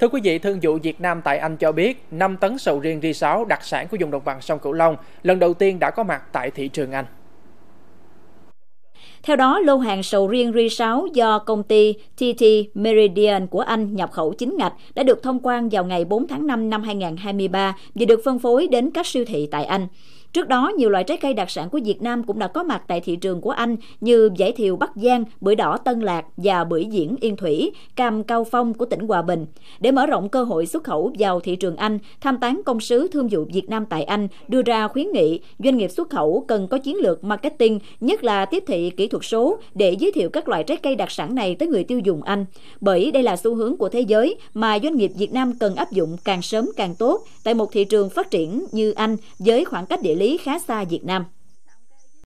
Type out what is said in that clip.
Thưa quý vị, Thương vụ Việt Nam tại Anh cho biết 5 tấn sầu riêng ri 6 đặc sản của vùng đồng bằng sông Cửu Long lần đầu tiên đã có mặt tại thị trường Anh. Theo đó, lô hàng sầu riêng ri 6 do công ty TT Meridian của Anh nhập khẩu chính ngạch đã được thông quan vào ngày 4 tháng 5 năm 2023 và được phân phối đến các siêu thị tại Anh. Trước đó, nhiều loại trái cây đặc sản của Việt Nam cũng đã có mặt tại thị trường của Anh như giải thiều Bắc Giang, bưởi đỏ Tân Lạc và bưởi diễn Yên Thủy, cam Cao Phong của tỉnh Hòa Bình. Để mở rộng cơ hội xuất khẩu vào thị trường Anh, tham tán công sứ Thương vụ Việt Nam tại Anh đưa ra khuyến nghị doanh nghiệp xuất khẩu cần có chiến lược marketing, nhất là tiếp thị kỹ thuật số để giới thiệu các loại trái cây đặc sản này tới người tiêu dùng Anh. Bởi đây là xu hướng của thế giới mà doanh nghiệp Việt Nam cần áp dụng càng sớm càng tốt tại một thị trường phát triển như Anh với khoảng cách địa lý khá xa Việt Nam.